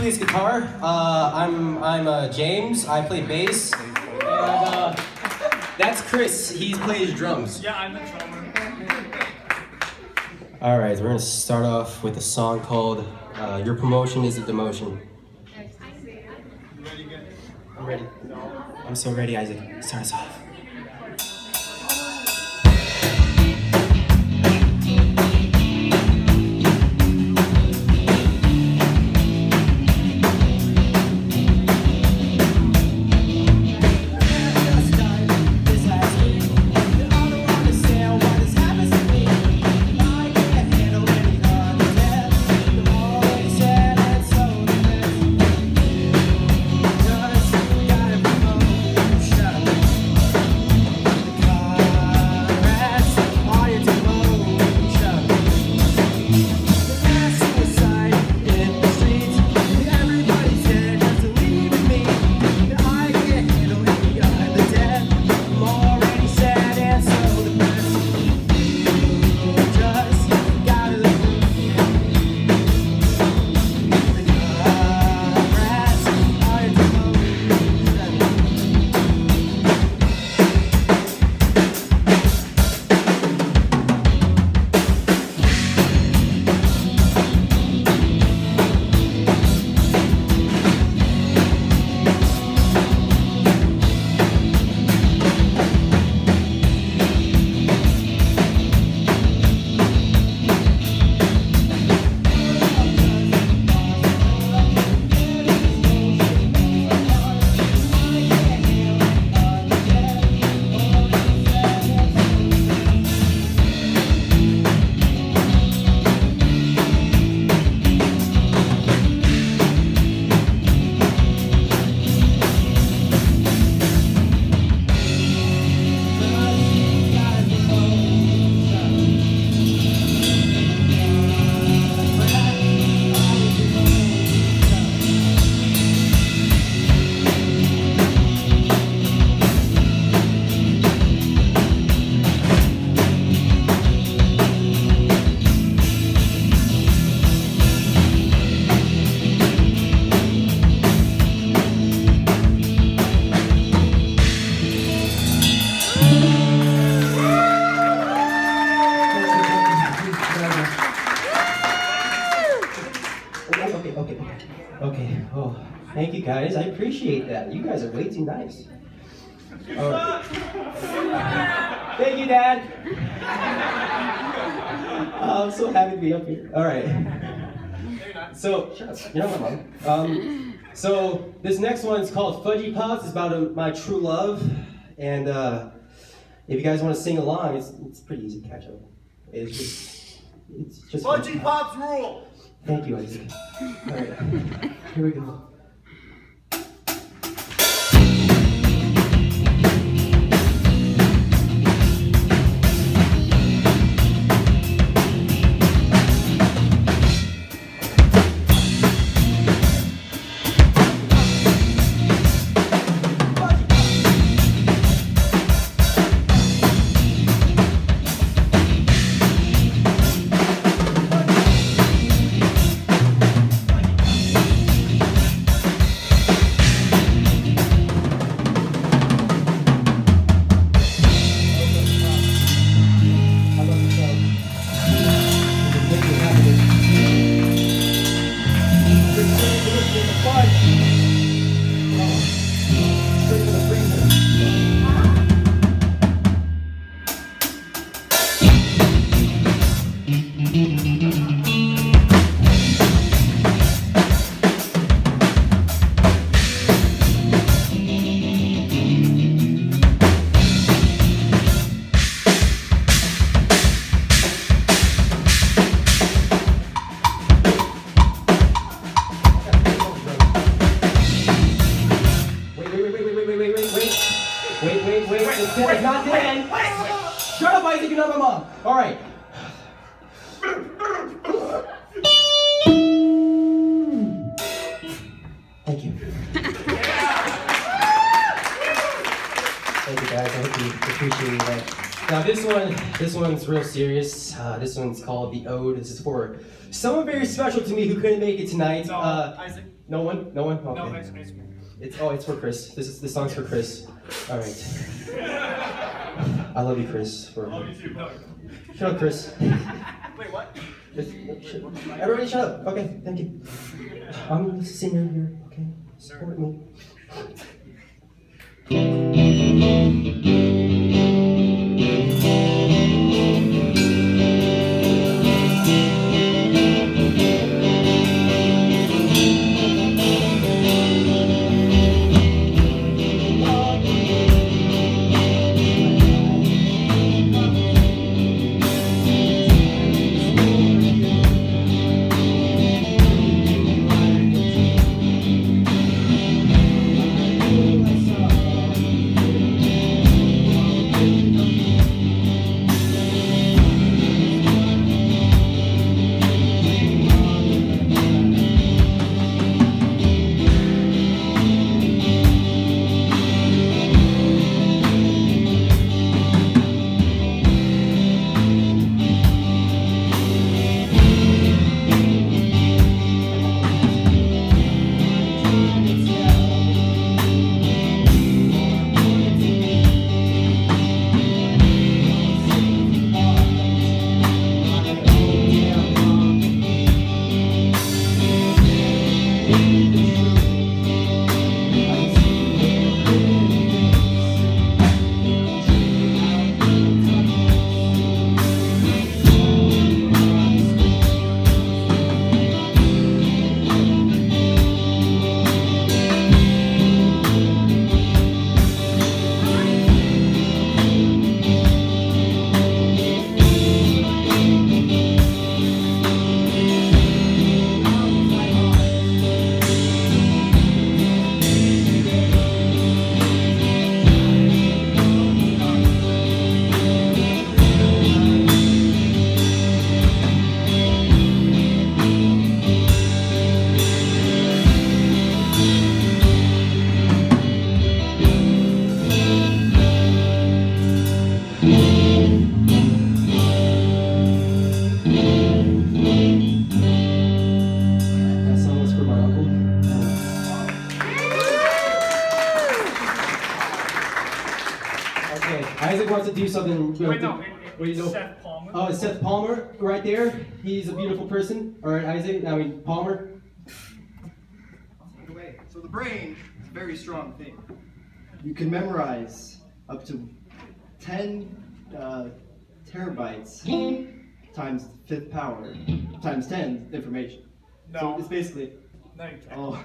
plays guitar. Uh, I'm I'm uh, James. I play bass. And uh, that's Chris. He plays drums. Yeah, I'm the drummer. All right, we're gonna start off with a song called uh, "Your Promotion Is a Demotion." I'm ready. I'm so ready, Isaac. Start us off. I appreciate that. You guys are way too nice. Right. Thank you, Dad. Oh, I'm so happy to be up here. All right. So. You're not my mom. Um, so, this next one is called Fudgy Pops. It's about uh my true love. And uh, if you guys want to sing along, it's, it's pretty easy to catch up. It's just, it's just. Fudgy Pops rule! Thank you, Isaac. All right, here we go. It's, dead. it's not dead. Shut up, Isaac. You're not my mom. All right. Thank you. Thank you, guys. I hope you appreciate that. Now this one, this one's real serious. Uh, this one's called the Ode. This is for someone very special to me who couldn't make it tonight. So, Uh, Isaac, No one? No one? Okay. No, it's, it's me. It's oh, it's for Chris. This is this song's for Chris. All right. I love you, Chris. For Love you too, shut up, Chris. Wait, what? Just- shut- Everybody, shut up. Okay, thank you. I'm the singer here. Okay, support me. Isaac wants to do something. Wait, no. It, it, Wait, no. Seth Palmer. Oh, it's Seth Palmer right there. He's a beautiful person. All right, Isaac. I mean Palmer. So the brain is a very strong thing. You can memorize up to 10 uh, terabytes times fifth power times 10 information. So No. it's basically No, you can't. oh,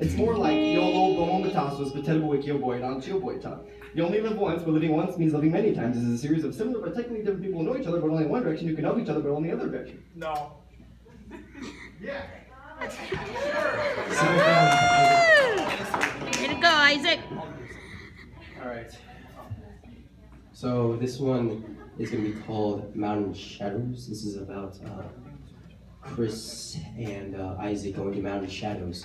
It's more like YOLO Bomomataswas Betelboikio Boy and Boita. You only live once, but living once means living many times. This is a series of similar but technically different people who know each other, but only in one direction. You can help each other, but only in the other direction. No. Yeah. Way to go, Isaac. All right. So this one is going to be called Mountain Shadows. This is about uh, Chris and uh, Isaac going to Mountain Shadows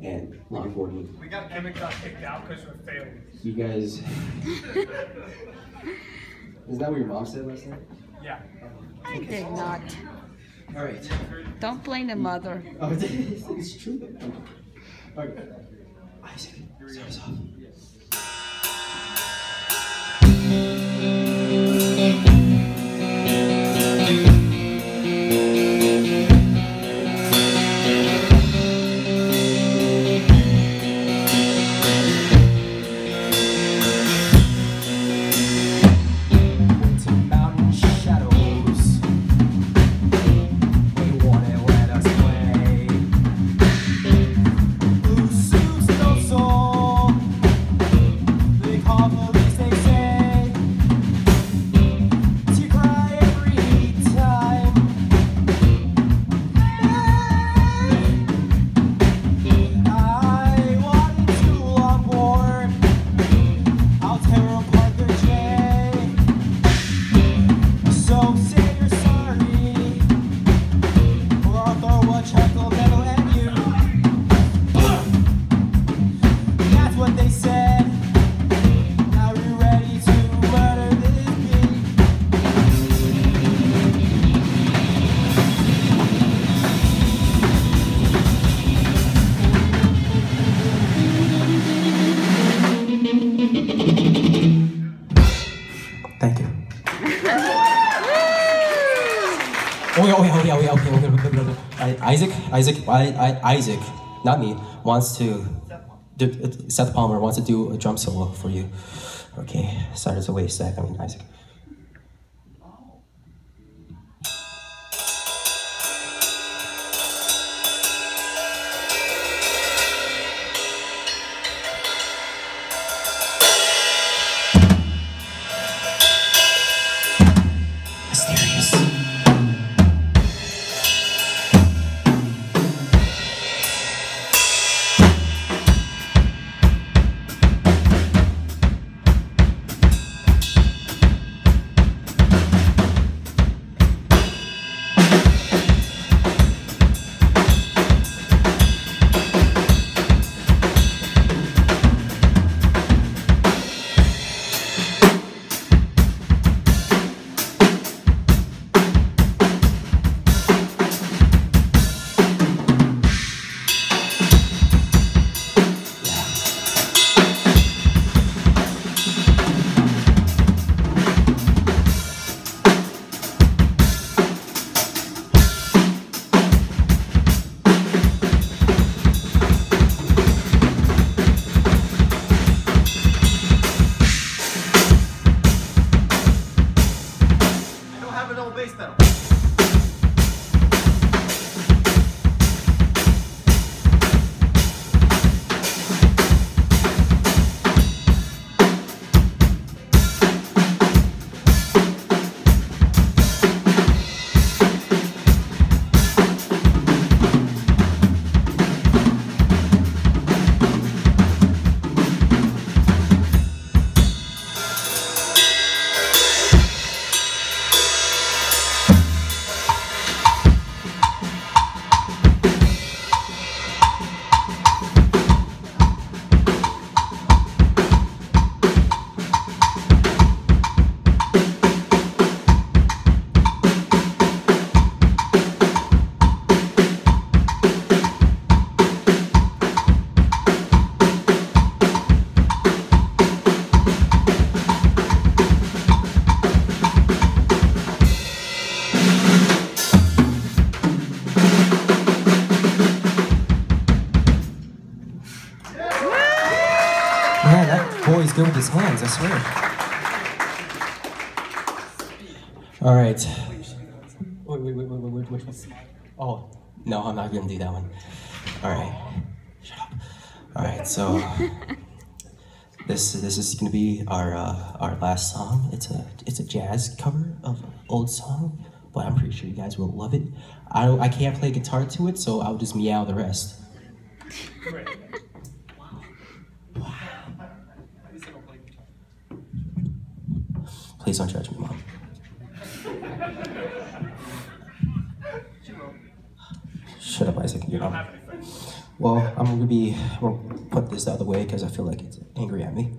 and longboarding. We got Emmett got kicked out because we're failures. You guys, is that what your mom said last night? Yeah. Oh. I did not. All right. Don't blame the mother. Oh, it's, it's true. Okay. Isaac, start us off. Okay, okay, okay, okay, okay, okay, okay, okay. I- Isaac, Isaac, I, I, Isaac, not me, wants to. uh, Seth Palmer wants to do a drum solo for you. Okay, sorry to a sec. I mean, Isaac. His hands, I swear. All right. Wait, wait, wait, wait, wait, wait, which one? Oh, no, I'm not gonna do that one. All right. Shut up. All right, so this this is gonna be our uh, our last song. It's a it's a jazz cover of an old song, but I'm pretty sure you guys will love it. I I can't play guitar to it, so I'll just meow the rest. Great. Please don't judge me, mom. Shut up, Isaac. Have any. Well, I'm gonna be. Gonna put this out of the way because I feel like it's angry at me.